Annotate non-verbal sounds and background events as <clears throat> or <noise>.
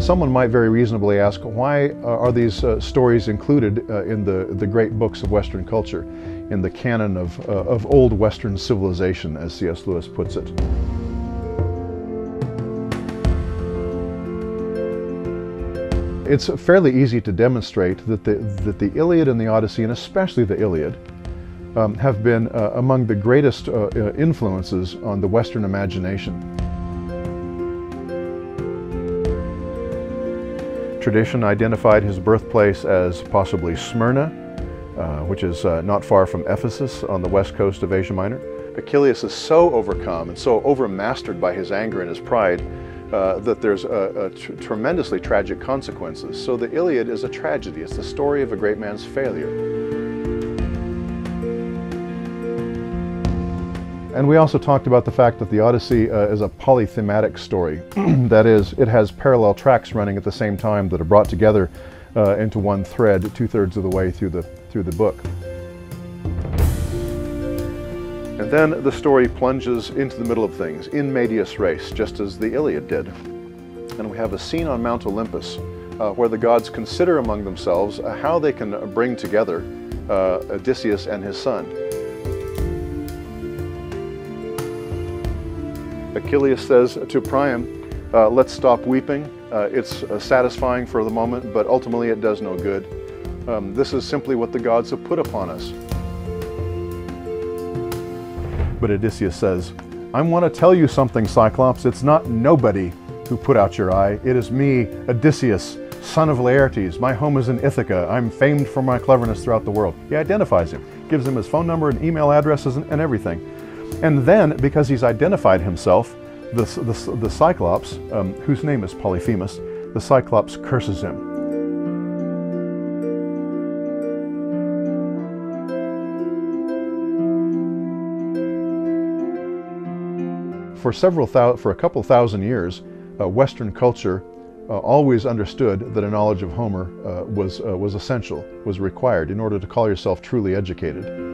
someone might very reasonably ask, why are these uh, stories included uh, in the, the great books of Western culture, in the canon of, uh, of old Western civilization, as C.S. Lewis puts it? It's fairly easy to demonstrate that the, that the Iliad and the Odyssey, and especially the Iliad, um, have been uh, among the greatest uh, uh influences on the Western imagination. Tradition identified his birthplace as possibly Smyrna, uh, which is uh, not far from Ephesus on the west coast of Asia Minor. Achilles is so overcome and so overmastered by his anger and his pride uh, that there's a, a tr tremendously tragic consequences. So the Iliad is a tragedy. It's the story of a great man's failure. And we also talked about the fact that the Odyssey uh, is a polythematic story. <clears throat> that is, it has parallel tracks running at the same time that are brought together uh, into one thread two-thirds of the way through the, through the book. And then the story plunges into the middle of things, in medias res, just as the Iliad did. And we have a scene on Mount Olympus uh, where the gods consider among themselves uh, how they can bring together uh, Odysseus and his son. Achilles says to Priam, uh, let's stop weeping. Uh, it's uh, satisfying for the moment, but ultimately it does no good. Um, this is simply what the gods have put upon us. But Odysseus says, I want to tell you something, Cyclops. It's not nobody who put out your eye. It is me, Odysseus, son of Laertes. My home is in Ithaca. I'm famed for my cleverness throughout the world. He identifies him, gives him his phone number and email addresses and, and everything. And then, because he's identified himself, the, the, the Cyclops, um, whose name is Polyphemus, the Cyclops curses him. For several for a couple thousand years, uh, Western culture uh, always understood that a knowledge of Homer uh, was, uh, was essential, was required in order to call yourself truly educated.